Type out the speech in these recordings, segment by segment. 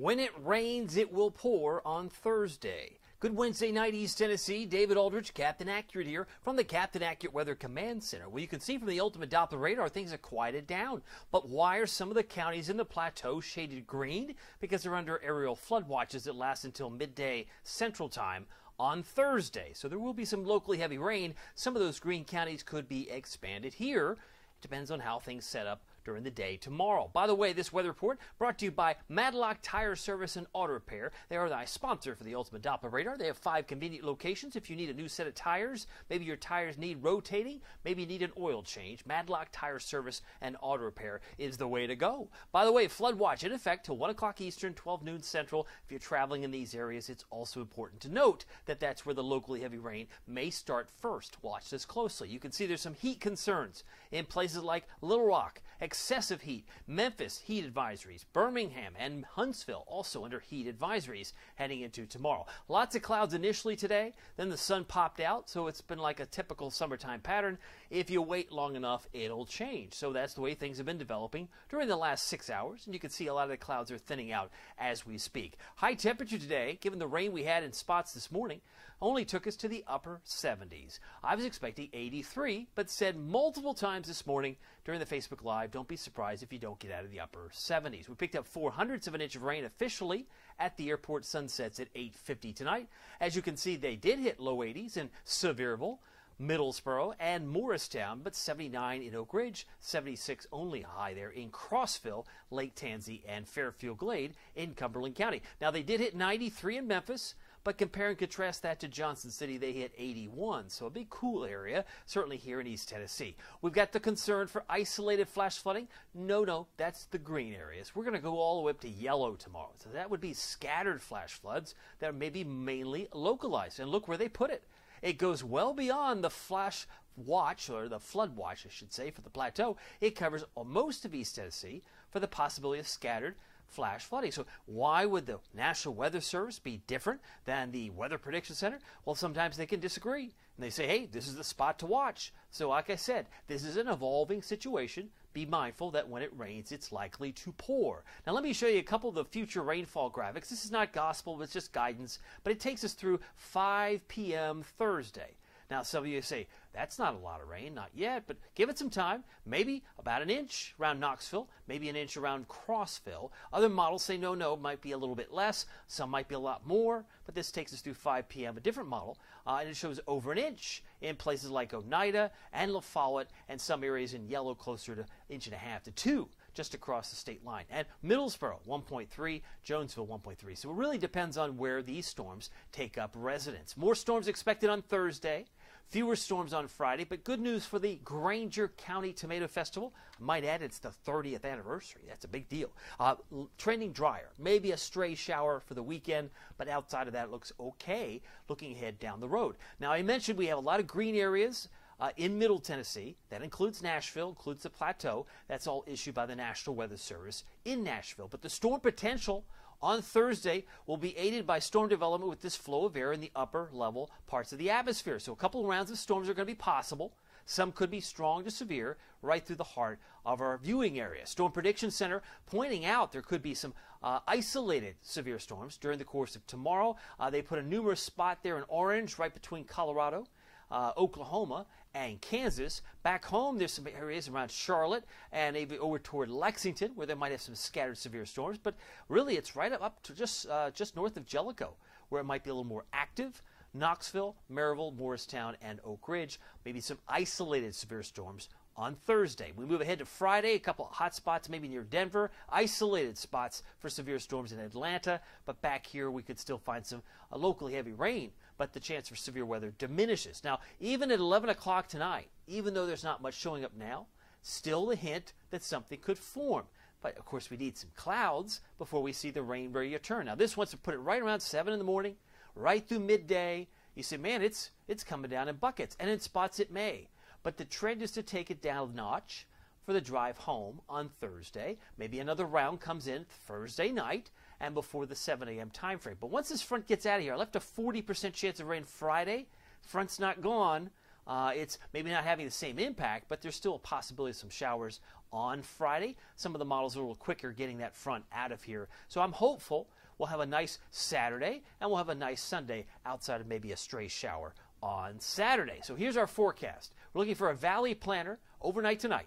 When it rains, it will pour on Thursday. Good Wednesday night, East Tennessee. David Aldrich, Captain Accurate here from the Captain Accurate Weather Command Center. Well, you can see from the Ultimate Doppler radar, things have quieted down. But why are some of the counties in the plateau shaded green? Because they're under areal flood watches that last until midday Central Time on Thursday. So there will be some locally heavy rain. Some of those green counties could be expanded here. It depends on how things set up during the day tomorrow. By the way, this weather report brought to you by Matlock Tire Service and Auto Repair. They are the sponsor for the Ultimate Doppler Radar. They have five convenient locations. If you need a new set of tires, maybe your tires need rotating, maybe you need an oil change, Matlock Tire Service and Auto Repair is the way to go. By the way, flood watch in effect till 1 o'clock Eastern, 12 noon Central. If you're traveling in these areas, it's also important to note that that's where the locally heavy rain may start first. Watch this closely. You can see there's some heat concerns in places like Little Rock, excessive heat. Memphis, heat advisories. Birmingham and Huntsville also under heat advisories heading into tomorrow. Lots of clouds initially today, then the sun popped out, so it's been like a typical summertime pattern. If you wait long enough, it'll change. So that's the way things have been developing during the last six hours, and you can see a lot of the clouds are thinning out as we speak. High temperature today, given the rain we had in spots this morning, only took us to the upper 70s. I was expecting 83, but said multiple times this morning during the Facebook Live, don't be surprised if you don't get out of the upper 70s. We picked up four hundredths of an inch of rain officially at the airport sunsets at 8.50 tonight. As you can see, they did hit low 80s in Sevierville, Middlesboro, and Morristown, but 79 in Oak Ridge, 76 only high there in Crossville, Lake Tansi, and Fairfield Glade in Cumberland County. Now, they did hit 93 in Memphis, but compare and contrast that to Johnson City, they hit 81. So a big cool area, certainly here in East Tennessee. We've got the concern for isolated flash flooding. No, no, that's the green areas. We're going to go all the way up to yellow tomorrow. So that would be scattered flash floods that may be mainly localized. And look where they put it. It goes well beyond the flash watch, or the flood watch, I should say, for the plateau. It covers most of East Tennessee for the possibility of scattered flash flooding. So why would the National Weather Service be different than the Weather Prediction Center? Well, sometimes they can disagree. And they say, hey, this is the spot to watch. So like I said, this is an evolving situation. Be mindful that when it rains, it's likely to pour. Now let me show you a couple of the future rainfall graphics. This is not gospel, it's just guidance, but it takes us through 5 p.m. Thursday. Now, some of you say, that's not a lot of rain, not yet, but give it some time. Maybe about an inch around Knoxville, maybe an inch around Crossville. Other models say, no, no, might be a little bit less. Some might be a lot more, but this takes us through 5 p.m., a different model, uh, and it shows over an inch in places like Oneida and La Follette, and some areas in yellow closer to inch and a half to two just across the state line. And Middlesboro, 1.3, Jonesville, 1.3. So it really depends on where these storms take up residence. More storms expected on Thursday. Fewer storms on Friday, but good news for the Granger County Tomato Festival. I might add it's the 30th anniversary. That's a big deal. Uh, trending drier. Maybe a stray shower for the weekend, but outside of that, it looks okay looking ahead down the road. Now, I mentioned we have a lot of green areas uh, in Middle Tennessee. That includes Nashville, includes the plateau. That's all issued by the National Weather Service in Nashville. But the storm potential on Thursday will be aided by storm development with this flow of air in the upper level parts of the atmosphere. So a couple rounds of storms are going to be possible. Some could be strong to severe right through the heart of our viewing area. Storm Prediction Center pointing out there could be some uh, isolated severe storms during the course of tomorrow. Uh, they put a numerous spot there in orange right between Colorado uh, Oklahoma and Kansas. Back home, there's some areas around Charlotte and maybe over toward Lexington where they might have some scattered severe storms. But really, it's right up, up to just uh, just north of Jellico where it might be a little more active. Knoxville, Maryville, Morristown, and Oak Ridge. Maybe some isolated severe storms on Thursday. We move ahead to Friday, a couple of hot spots maybe near Denver, isolated spots for severe storms in Atlanta, but back here we could still find some uh, locally heavy rain, but the chance for severe weather diminishes. Now, even at 11 o'clock tonight, even though there's not much showing up now, still a hint that something could form. But of course, we need some clouds before we see the rain to turn. Now, this wants to put it right around 7 in the morning, right through midday. You say, man, it's, it's coming down in buckets, and in spots it may. But the trend is to take it down a notch for the drive home on Thursday. Maybe another round comes in Thursday night and before the 7 a.m. time frame. But once this front gets out of here, I left a 40% chance of rain Friday. Front's not gone. Uh, it's maybe not having the same impact, but there's still a possibility of some showers on Friday. Some of the models are a little quicker getting that front out of here. So I'm hopeful we'll have a nice Saturday and we'll have a nice Sunday outside of maybe a stray shower on Saturday. So here's our forecast. We're looking for a valley planter overnight tonight.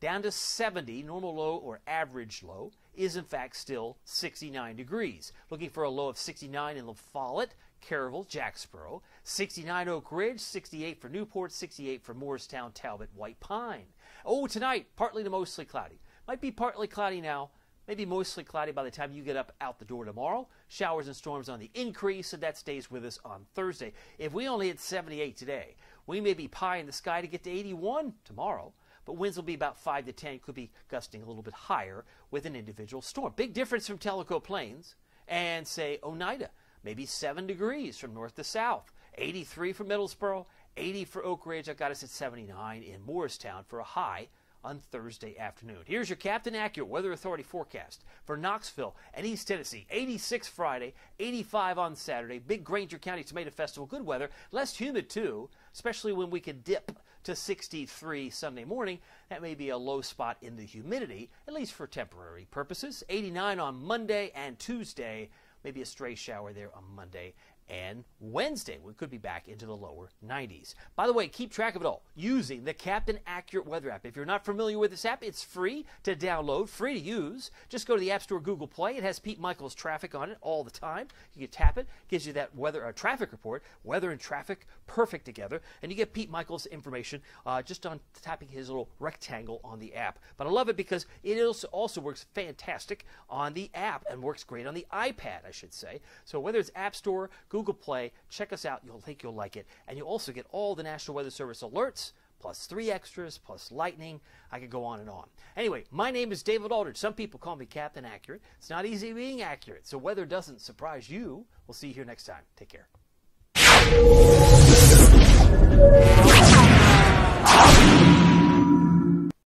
Down to 70, normal low or average low, is in fact still 69 degrees. Looking for a low of 69 in La Follette, Caryville, Jacksboro, 69 Oak Ridge, 68 for Newport, 68 for Morristown, Talbott, White Pine. Oh, tonight, partly to mostly cloudy. Might be partly cloudy now, maybe mostly cloudy by the time you get up out the door tomorrow. Showers and storms on the increase, and that stays with us on Thursday. If we only hit 78 today, we may be pie in the sky to get to 81 tomorrow but winds will be about 5 to 10, could be gusting a little bit higher with an individual storm. Big difference from Tellico Plains and, say, Oneida. Maybe 7 degrees from north to south. 83 for Middlesboro, 80 for Oak Ridge. I've got us at 79 in Morristown for a high on Thursday afternoon. Here's your Captain Accurate Weather Authority forecast for Knoxville and East Tennessee. 86 Friday, 85 on Saturday. Big Granger County Tomato Festival. Good weather, less humid too, especially when we can dip to 63 Sunday morning. That may be a low spot in the humidity, at least for temporary purposes. 89 on Monday and Tuesday. Maybe a stray shower there on Monday and Wednesday. We could be back into the lower 90s. By the way, keep track of it all using the Captain Accurate Weather app. If you're not familiar with this app, it's free to download, free to use. Just go to the App Store, Google Play. It has Pete Michaels traffic on it all the time. You can tap it, gives you that weather uh, traffic report, weather and traffic perfect together, and you get Pete Michaels information uh, just on tapping his little rectangle on the app. But I love it because it also works fantastic on the app and works great on the iPad, I should say. So whether it's App Store, Google Play. Check us out. You'll think you'll like it. And you'll also get all the National Weather Service alerts, plus three extras, plus lightning. I could go on and on. Anyway, my name is David Aldrich. Some people call me Captain Accurate. It's not easy being accurate, so weather doesn't surprise you. We'll see you here next time. Take care.